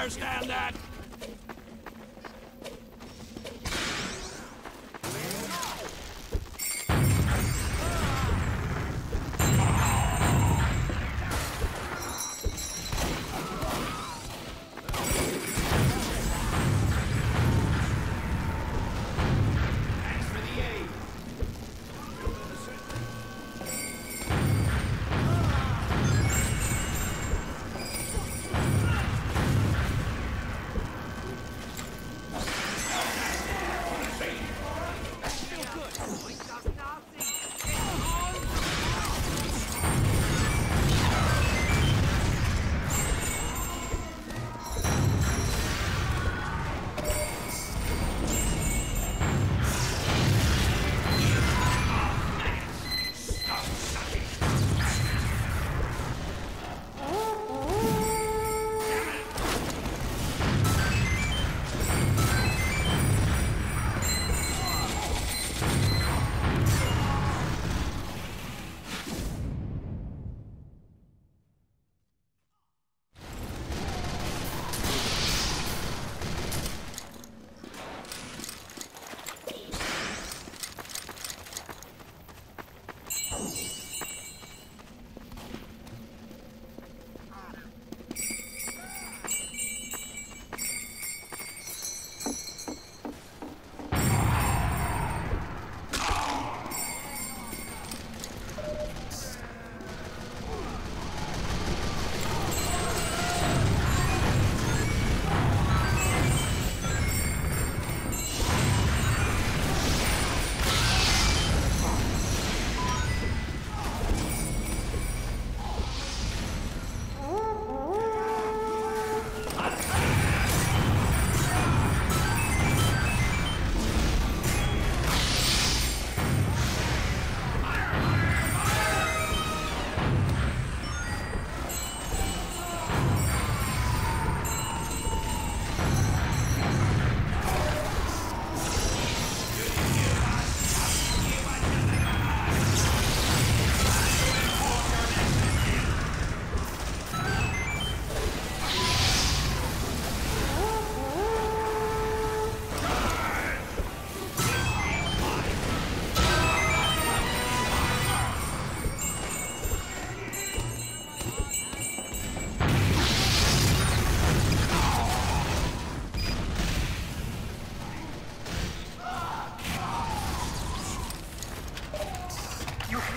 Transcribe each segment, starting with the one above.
understand that?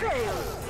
failed!